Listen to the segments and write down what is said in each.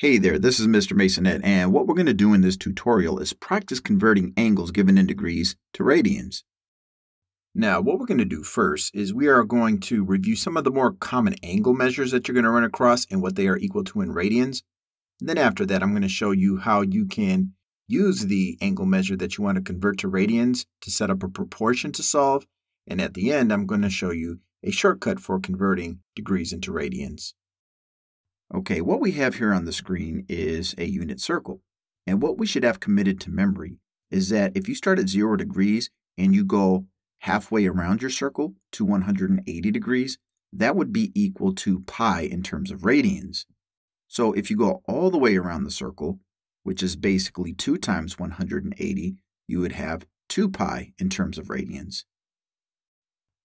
Hey there, this is Mr. Maisonet, and what we're going to do in this tutorial is practice converting angles given in degrees to radians. Now, what we're going to do first is we are going to review some of the more common angle measures that you're going to run across and what they are equal to in radians. And then after that, I'm going to show you how you can use the angle measure that you want to convert to radians to set up a proportion to solve. And at the end, I'm going to show you a shortcut for converting degrees into radians. Okay, what we have here on the screen is a unit circle. And what we should have committed to memory is that if you start at 0 degrees and you go halfway around your circle to 180 degrees, that would be equal to pi in terms of radians. So if you go all the way around the circle, which is basically 2 times 180, you would have 2 pi in terms of radians.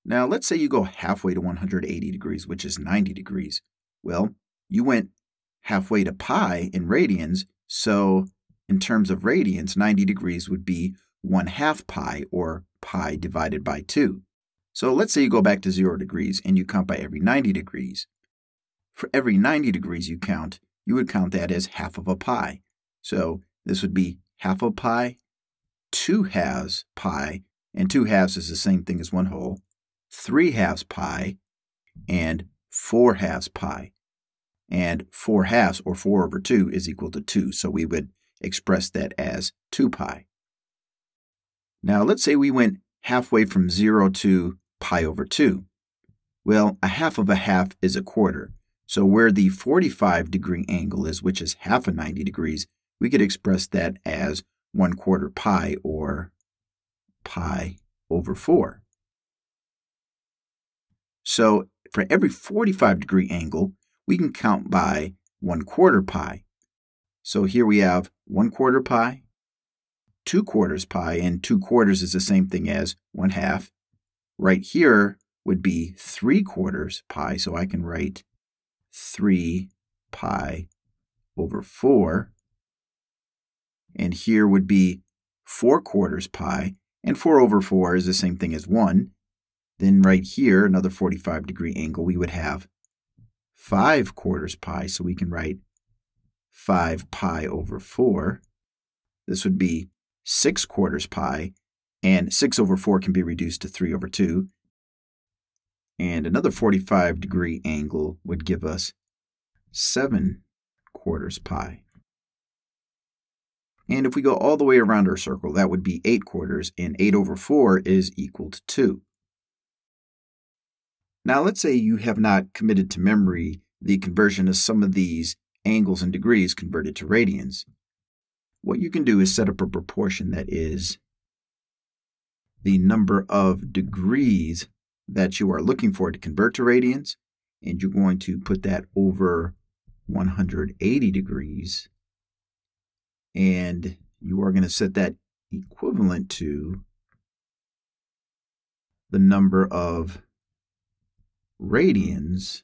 Now let's say you go halfway to 180 degrees, which is 90 degrees. Well, you went halfway to pi in radians, so in terms of radians, 90 degrees would be 1 half pi, or pi divided by 2. So let's say you go back to 0 degrees and you count by every 90 degrees. For every 90 degrees you count, you would count that as half of a pi. So this would be half a pi, 2 halves pi, and 2 halves is the same thing as 1 whole, 3 halves pi, and 4 halves pi and 4 halves, or 4 over 2, is equal to 2, so we would express that as 2 pi. Now let's say we went halfway from 0 to pi over 2. Well, a half of a half is a quarter, so where the 45 degree angle is, which is half of 90 degrees, we could express that as 1 quarter pi, or pi over 4. So for every 45 degree angle, we can count by 1 quarter pi. So here we have 1 quarter pi, 2 quarters pi, and 2 quarters is the same thing as 1 half. Right here would be 3 quarters pi, so I can write 3 pi over 4. And here would be 4 quarters pi, and 4 over 4 is the same thing as 1. Then right here, another 45 degree angle, we would have 5 quarters pi, so we can write 5 pi over 4. This would be 6 quarters pi, and 6 over 4 can be reduced to 3 over 2. And another 45 degree angle would give us 7 quarters pi. And if we go all the way around our circle, that would be 8 quarters, and 8 over 4 is equal to 2. Now, let's say you have not committed to memory the conversion of some of these angles and degrees converted to radians. What you can do is set up a proportion that is the number of degrees that you are looking for to convert to radians, and you're going to put that over 180 degrees, and you are going to set that equivalent to the number of radians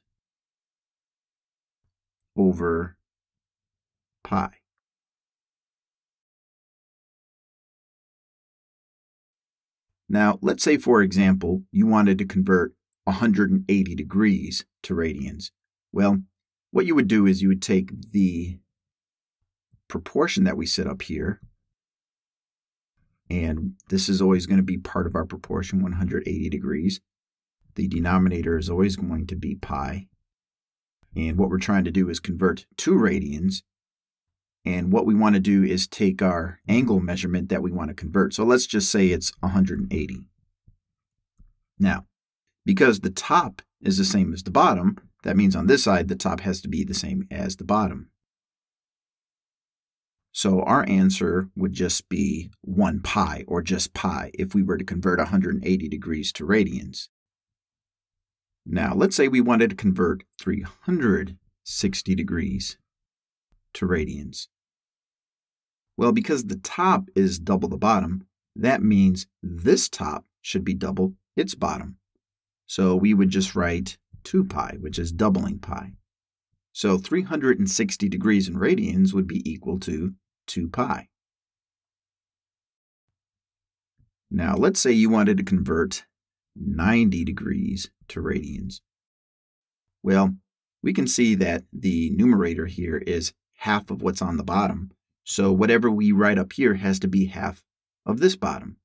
over pi. Now, let's say, for example, you wanted to convert 180 degrees to radians. Well, what you would do is you would take the proportion that we set up here, and this is always going to be part of our proportion, 180 degrees the denominator is always going to be pi. And what we're trying to do is convert to radians. And what we want to do is take our angle measurement that we want to convert. So let's just say it's 180. Now, because the top is the same as the bottom, that means on this side the top has to be the same as the bottom. So our answer would just be 1 pi, or just pi, if we were to convert 180 degrees to radians. Now, let's say we wanted to convert 360 degrees to radians. Well, because the top is double the bottom, that means this top should be double its bottom. So we would just write 2 pi, which is doubling pi. So 360 degrees in radians would be equal to 2 pi. Now let's say you wanted to convert 90 degrees to radians? Well, we can see that the numerator here is half of what's on the bottom. So whatever we write up here has to be half of this bottom.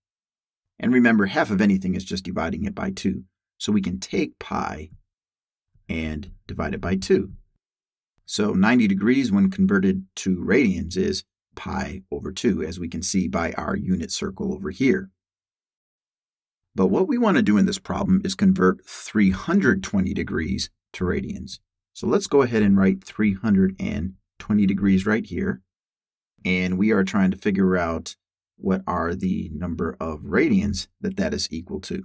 And remember, half of anything is just dividing it by 2. So we can take pi and divide it by 2. So 90 degrees when converted to radians is pi over 2, as we can see by our unit circle over here. But what we want to do in this problem is convert 320 degrees to radians. So let's go ahead and write 320 degrees right here. And we are trying to figure out what are the number of radians that that is equal to.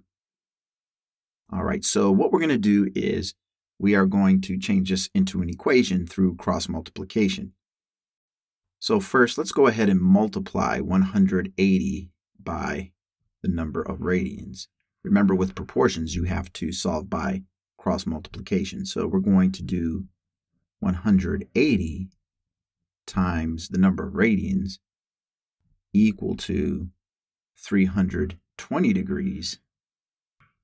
All right, so what we're going to do is we are going to change this into an equation through cross multiplication. So first, let's go ahead and multiply 180 by the number of radians. Remember, with proportions, you have to solve by cross multiplication. So we're going to do 180 times the number of radians equal to 320 degrees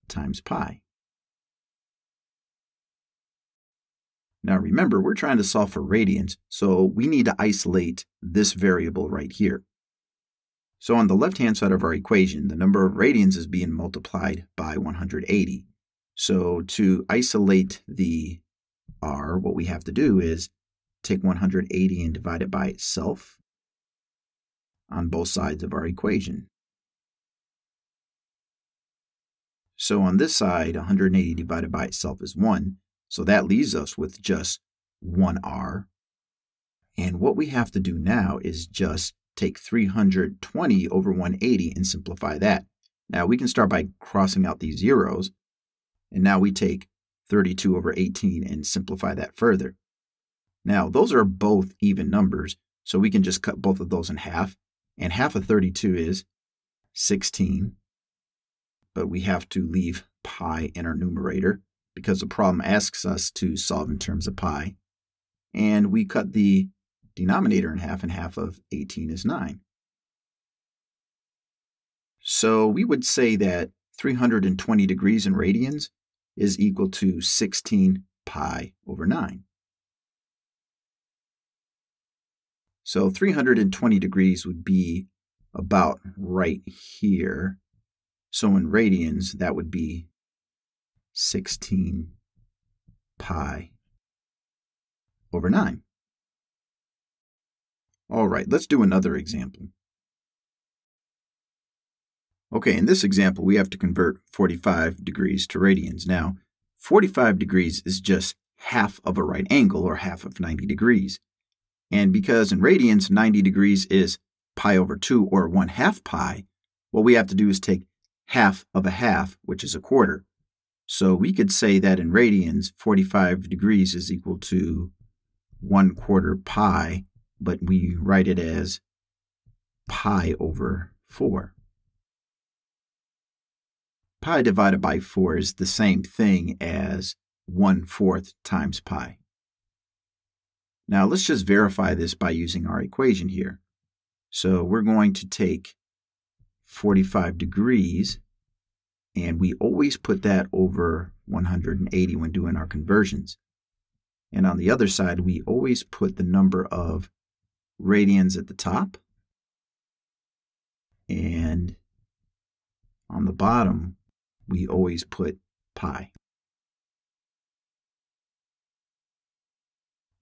times pi. Now remember, we're trying to solve for radians, so we need to isolate this variable right here. So on the left-hand side of our equation, the number of radians is being multiplied by 180. So to isolate the r, what we have to do is take 180 and divide it by itself on both sides of our equation. So on this side, 180 divided by itself is 1. So that leaves us with just 1r. And what we have to do now is just take 320 over 180 and simplify that. Now we can start by crossing out these zeros. And now we take 32 over 18 and simplify that further. Now those are both even numbers, so we can just cut both of those in half. And half of 32 is 16. But we have to leave pi in our numerator because the problem asks us to solve in terms of pi. And we cut the denominator in half, and half of 18 is 9. So we would say that 320 degrees in radians is equal to 16 pi over 9. So 320 degrees would be about right here. So in radians, that would be 16 pi over 9. All right, let's do another example. Okay, in this example, we have to convert 45 degrees to radians. Now, 45 degrees is just half of a right angle, or half of 90 degrees. And because in radians, 90 degrees is pi over 2, or 1 half pi, what we have to do is take half of a half, which is a quarter. So we could say that in radians, 45 degrees is equal to 1 quarter pi but we write it as pi over 4. Pi divided by 4 is the same thing as 1 fourth times pi. Now let's just verify this by using our equation here. So we're going to take 45 degrees, and we always put that over 180 when doing our conversions. And on the other side, we always put the number of radians at the top. And on the bottom, we always put pi.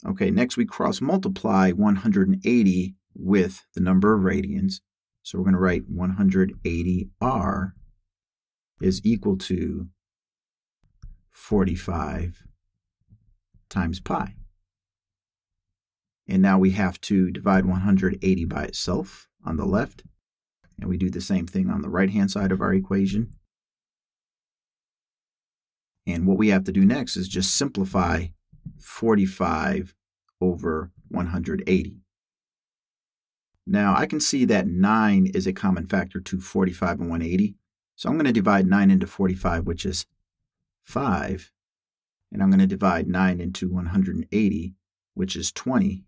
Okay, next we cross multiply 180 with the number of radians. So we're going to write 180r is equal to 45 times pi. And now we have to divide 180 by itself on the left. And we do the same thing on the right-hand side of our equation. And what we have to do next is just simplify 45 over 180. Now, I can see that 9 is a common factor to 45 and 180. So I'm going to divide 9 into 45, which is 5. And I'm going to divide 9 into 180, which is 20.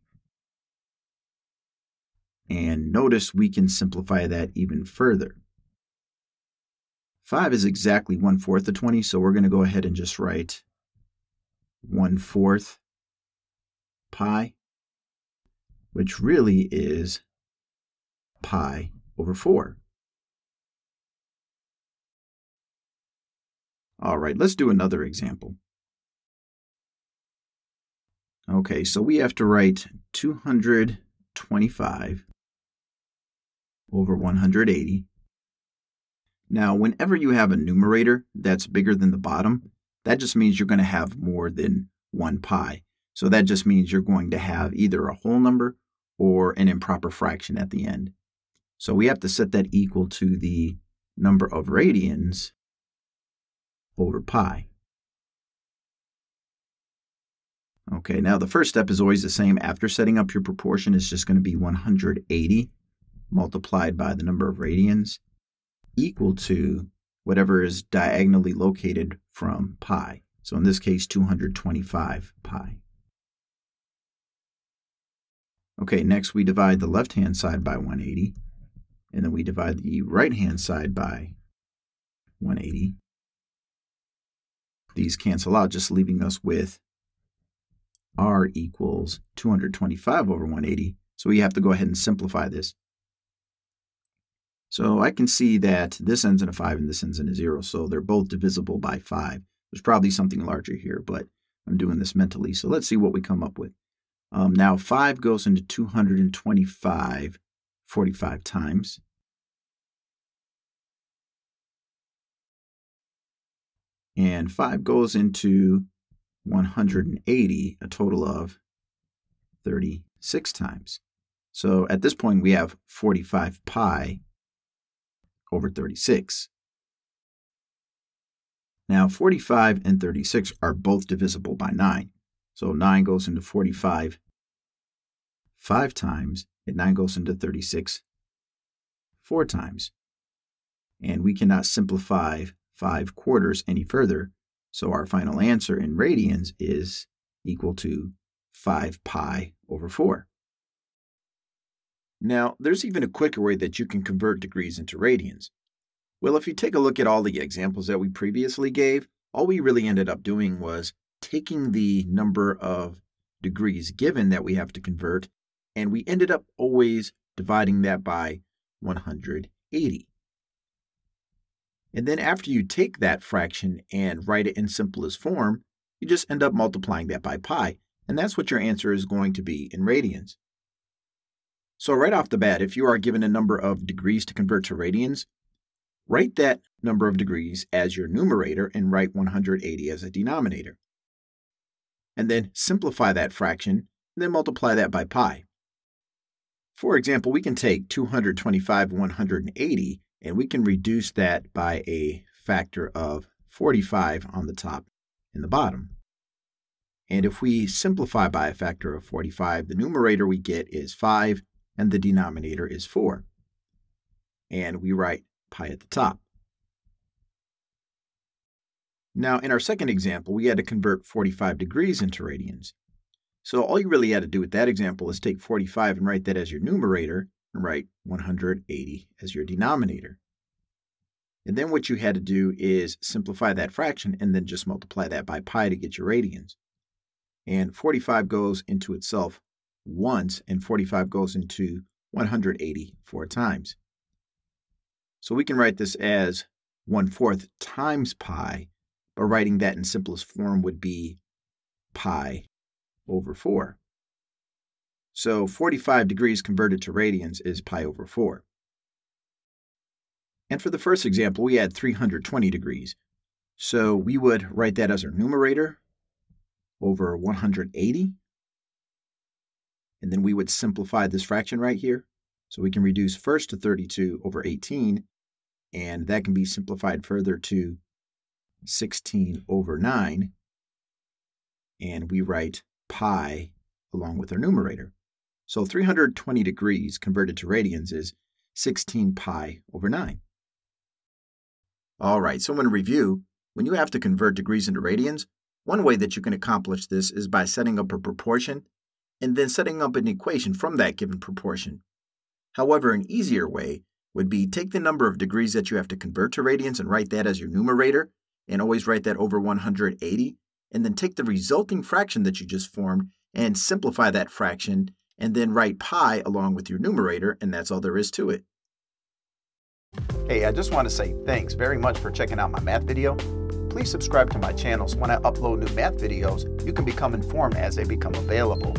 And notice we can simplify that even further. 5 is exactly 1 fourth of 20, so we're going to go ahead and just write 1 fourth pi. which really is pi over 4. All right, let's do another example. Okay, so we have to write 225 over 180. Now, whenever you have a numerator that's bigger than the bottom, that just means you're going to have more than 1 pi. So that just means you're going to have either a whole number or an improper fraction at the end. So we have to set that equal to the number of radians over pi. Okay, now the first step is always the same. After setting up your proportion, it's just going to be 180 multiplied by the number of radians equal to whatever is diagonally located from pi. So in this case, 225 pi. Okay, next we divide the left-hand side by 180, and then we divide the right-hand side by 180. These cancel out, just leaving us with r equals 225 over 180. So we have to go ahead and simplify this. So I can see that this ends in a 5 and this ends in a 0, so they're both divisible by 5. There's probably something larger here, but I'm doing this mentally. So let's see what we come up with. Um, now 5 goes into 225 45 times. And 5 goes into 180, a total of 36 times. So at this point, we have 45 pi over 36. Now, 45 and 36 are both divisible by 9. So 9 goes into 45 5 times, and 9 goes into 36 4 times. And we cannot simplify 5 quarters any further, so our final answer in radians is equal to 5 pi over 4. Now, there's even a quicker way that you can convert degrees into radians. Well, if you take a look at all the examples that we previously gave, all we really ended up doing was taking the number of degrees given that we have to convert, and we ended up always dividing that by 180. And then after you take that fraction and write it in simplest form, you just end up multiplying that by pi, and that's what your answer is going to be in radians. So right off the bat, if you are given a number of degrees to convert to radians, write that number of degrees as your numerator and write 180 as a denominator and then simplify that fraction, and then multiply that by pi. For example, we can take 225 180, and we can reduce that by a factor of 45 on the top and the bottom. And if we simplify by a factor of 45, the numerator we get is 5, and the denominator is 4. And we write pi at the top. Now, in our second example, we had to convert 45 degrees into radians. So all you really had to do with that example is take 45 and write that as your numerator and write 180 as your denominator. And then what you had to do is simplify that fraction and then just multiply that by pi to get your radians. And 45 goes into itself once, and 45 goes into 180 four times. So we can write this as 1 fourth times pi but writing that in simplest form would be pi over 4. So 45 degrees converted to radians is pi over 4. And for the first example, we had 320 degrees. So we would write that as our numerator over 180. And then we would simplify this fraction right here. So we can reduce first to 32 over 18, and that can be simplified further to 16 over 9, and we write pi along with our numerator. So 320 degrees converted to radians is 16 pi over 9. All right, so in review, when you have to convert degrees into radians, one way that you can accomplish this is by setting up a proportion and then setting up an equation from that given proportion. However, an easier way would be take the number of degrees that you have to convert to radians and write that as your numerator, and always write that over 180, and then take the resulting fraction that you just formed and simplify that fraction and then write pi along with your numerator, and that's all there is to it. Hey, I just want to say thanks very much for checking out my math video. Please subscribe to my channel so when I upload new math videos, you can become informed as they become available.